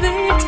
big